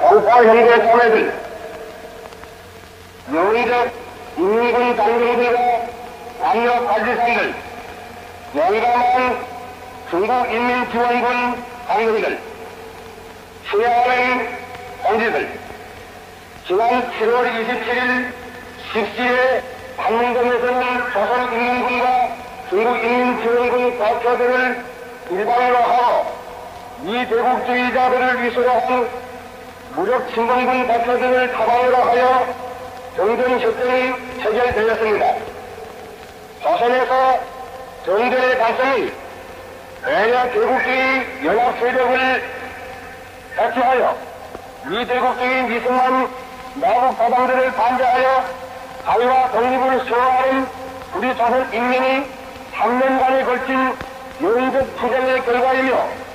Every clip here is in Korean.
공포 형제 자매들, 영의적 인민군 장병들과 남녀 가지생들, 용감한 중국인민지원군 강경들, 수많은 동지들, 지난 7월 27일 10시에 박문동에서는 조선인민군과 중국인민지원군 과표들을 일반으로 하고 이 대국주의자들을 위수로 한 무력 침공군 과표들을 타방으로 하여 정전협정이 체결되었습니다. 조선에서 정전의 발성이 대략 대국주의 연합 세력을 해체하여 미대국주의 미승만 마국 사당들을 반대하여 자유와 독립을 수호하는 우리 조선 인민이 3년간에 걸친 영적 투쟁의 결과이며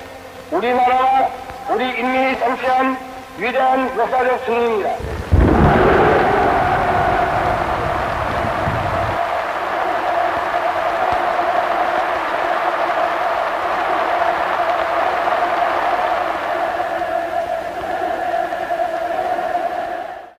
우리나라와 우리 인민이 성취한 위대한 역사적 승리입니다.